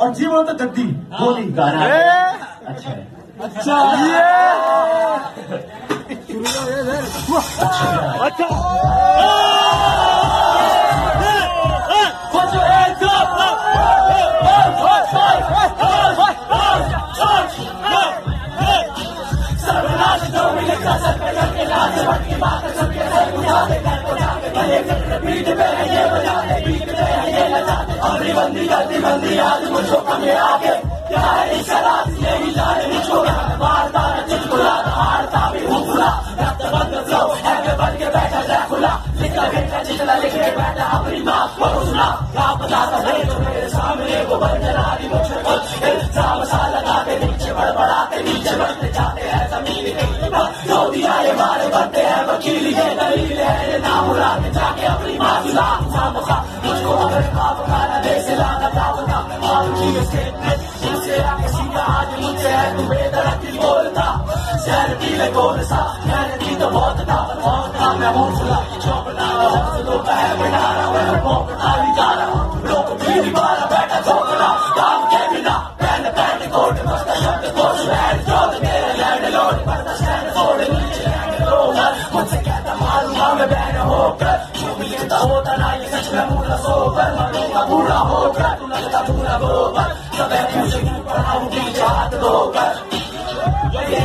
और जी बोलो तो जद्दी बोली गाना अच्छा है अच्छा ये अच्छा सब पीठ पे है ये बजाते पीठ पे है ये नचाते अमरी बंदी गलती बंदी, आज मुझको कमे आगे क्या है इसका राज यही जाने नहीं मारता न चुटकुला हारता भी हूँ पूरा रक्त बंद फ्लो है मैं बन के बैठा जय खुला लिखा गिरता चितला लिख के बैठा, अपनी बात को सुना क्या बताता है तो मेरे सामने वो बन जला दी मुझे कुछ। लगा के नीचे बड़बड़ाते नीचे बढ़ते जाते हैं ज़मीन के ना सऊदी आए मारे बनते हैं वकील है दलील है ये नाम उड़ाते जाके अपनी माफिला खामखा मुझको अगर पाप खाना दे से लाना दावता और की स्टेटमेंट मुझसे आके सीधा आज मुझसे है तू बेदरक दिल बोल था शहर पीले कौन सा मैंने दी तो बहुत था बहुत था मैं हौसला की चौपना हौसलों का है बढ़ा रहा हूँ मैं भौंकता भी जा रहा हूँ लोग भीड़ होकर मिलता होता नाई सच में मुर्दा सोकर मरने का बुरा होकर तू लगता पूरा गोबर सब ऐसे पढ़ाऊंगी जात धोकर ये